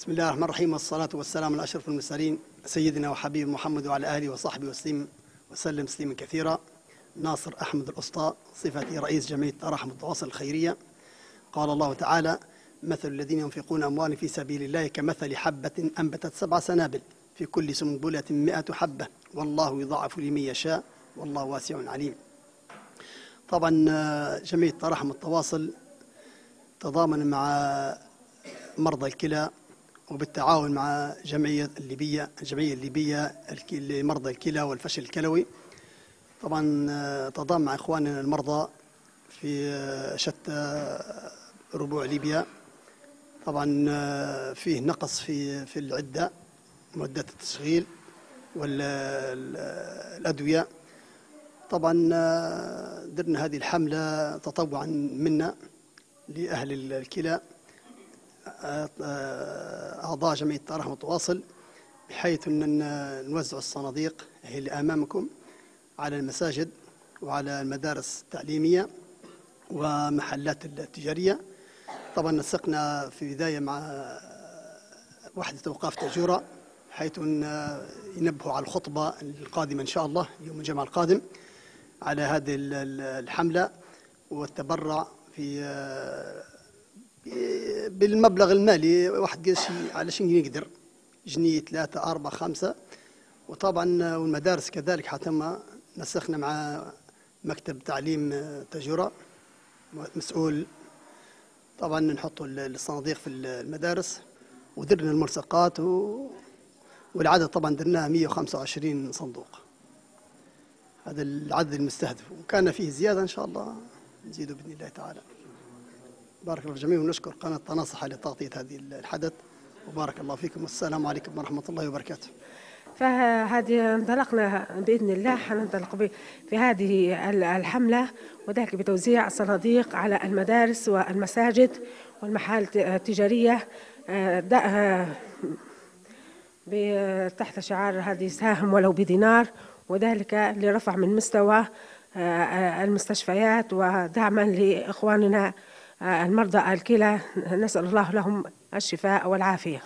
بسم الله الرحمن الرحيم. والصلاة والسلام على أشرف المرسلين سيدنا وحبيب محمد وعلى آله وصحبه وسلم وسلم سليما كثيرا. ناصر أحمد الأسطى صفتي رئيس جمعية تراحم التواصل الخيرية. قال الله تعالى مثل الذين ينفقون أموالهم في سبيل الله كمثل حبة أنبتت سبع سنابل في كل سنبلة مئة حبة والله يضاعف لمن يشاء والله واسع عليم. طبعا جمعية تراحم التواصل تضامن مع مرضى الكلى وبالتعاون مع جمعية الليبية الجمعية الليبية لمرضى الكلى والفشل الكلوي. طبعا آه، تضامن مع إخواننا المرضى في آه، شتى ربوع ليبيا. طبعا آه، فيه نقص في في العدة مدة التشغيل والأدوية طبعا آه، درنا هذه الحملة تطوعا منا لأهل الكلى أعضاء جمعية التراحم التواصل بحيث أن نوزع الصناديق هي اللي أمامكم. على المساجد وعلى المدارس التعليمية ومحلات التجارية. طبعا نسقنا في بداية مع وحدة أوقاف تأجورة حيث ينبهوا على الخطبة القادمة إن شاء الله يوم الجمعة القادم على هذه ال- ال- الحملة والتبرع في بالمبلغ المالي. واحد قال شي على شنو يقدر؟ جنيه ثلاثة أربعة خمسة. وطبعا والمدارس كذلك حتى نسخنا مع مكتب تعليم تجرى مسؤول. طبعا نحطوا الصناديق في المدارس. ودرنا الملصقات و... والعدد طبعا درناها 125 صندوق. هذا العدد المستهدف. وكان فيه زيادة إن شاء الله نزيده بإذن الله تعالى. بارك الله في الجميع ونشكر قناة تناصح لتغطية هذه الحدث. وبارك الله فيكم. والسلام عليكم ورحمة الله وبركاته. فهذه انطلقنا بإذن الله حننطلق في هذه ال- الحملة وذلك بتوزيع صناديق على المدارس والمساجد والمحال الت- التجارية آه، آه، تحت شعار هذه ساهم ولو بدينار وذلك لرفع من مستوى آه، المستشفيات ودعما لإخواننا المرضى الكلى. نسأل الله لهم الشفاء والعافية.